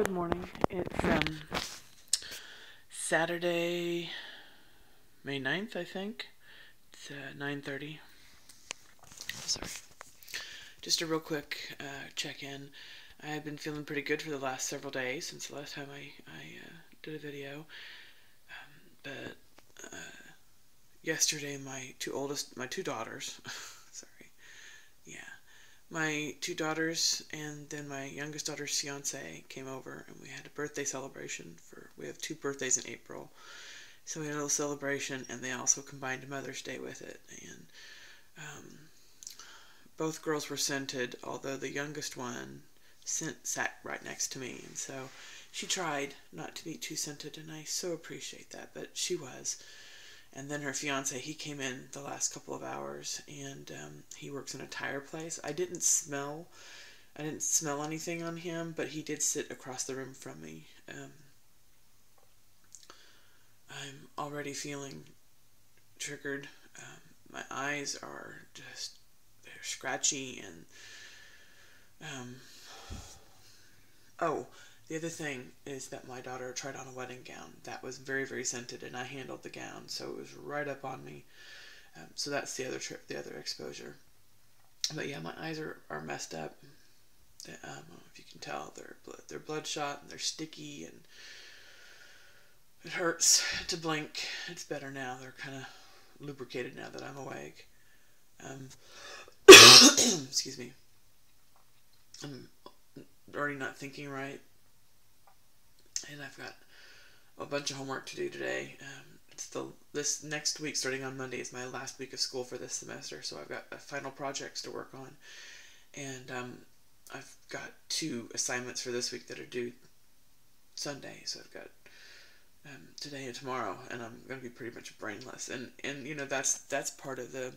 Good morning. It's um Saturday, May 9th, I think. It's uh, 9:30. Sorry. Just a real quick uh, check-in. I've been feeling pretty good for the last several days since the last time I I uh, did a video. Um, but uh, yesterday, my two oldest, my two daughters, my two daughters and then my youngest daughter's fiance came over and we had a birthday celebration for we have two birthdays in April. So we had a little celebration and they also combined Mother's Day with it. And um, both girls were scented, although the youngest one sent, sat right next to me. And so she tried not to be too scented and I so appreciate that, but she was and then her fiance he came in the last couple of hours and um, he works in a tire place. I didn't smell i didn't smell anything on him but he did sit across the room from me. Um, i'm already feeling triggered. Um, my eyes are just they're scratchy and um, oh the other thing is that my daughter tried on a wedding gown that was very very scented, and I handled the gown, so it was right up on me. Um, so that's the other trip, the other exposure. But yeah, my eyes are, are messed up. Um, if you can tell, they're they're bloodshot and they're sticky, and it hurts to blink. It's better now. They're kind of lubricated now that I'm awake. Um, excuse me. I'm already not thinking right and I've got a bunch of homework to do today. Um, it's the this next week, starting on Monday, is my last week of school for this semester, so I've got final projects to work on, and um, I've got two assignments for this week that are due Sunday. So I've got um, today and tomorrow, and I'm going to be pretty much brainless. And and you know that's that's part of the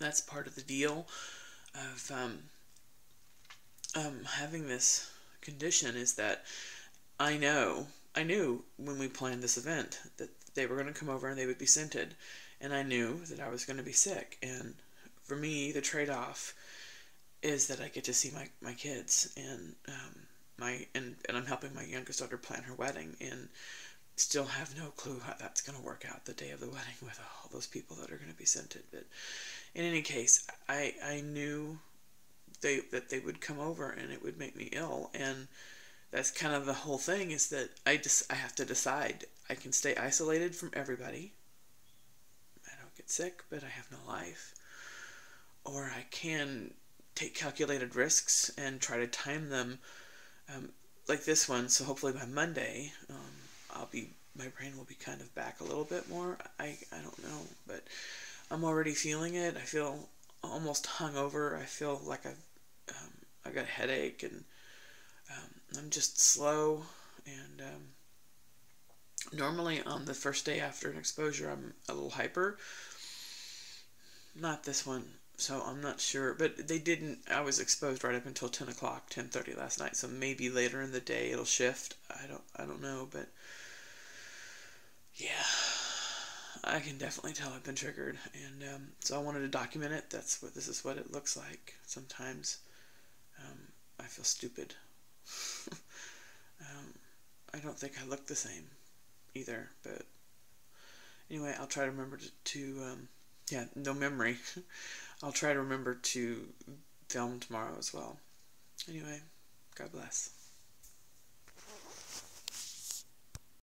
that's part of the deal of um, um, having this condition is that I know, I knew when we planned this event that they were going to come over and they would be scented. And I knew that I was going to be sick. And for me, the trade off is that I get to see my, my kids and um, my and, and I'm helping my youngest daughter plan her wedding and still have no clue how that's going to work out the day of the wedding with all those people that are going to be scented. But in any case, I I knew they that they would come over and it would make me ill and that's kind of the whole thing is that I just I have to decide. I can stay isolated from everybody. I don't get sick, but I have no life. Or I can take calculated risks and try to time them um, like this one. So hopefully by Monday, um, I'll be my brain will be kind of back a little bit more. I I don't know, but I'm already feeling it. I feel almost hungover. I feel like I've um, I got a headache and um, I'm just slow and um, normally on the first day after an exposure I'm a little hyper. Not this one, so I'm not sure. But they didn't. I was exposed right up until 10 o'clock, 10:30 last night. So maybe later in the day it'll shift. I don't. I don't know, but yeah, I can definitely tell I've been triggered, and um, so I wanted to document it. That's what this is. What it looks like sometimes. Um, I feel stupid. um, I don't think I look the same either, but anyway, I'll try to remember to, to um, yeah, no memory. I'll try to remember to film tomorrow as well. Anyway, God bless.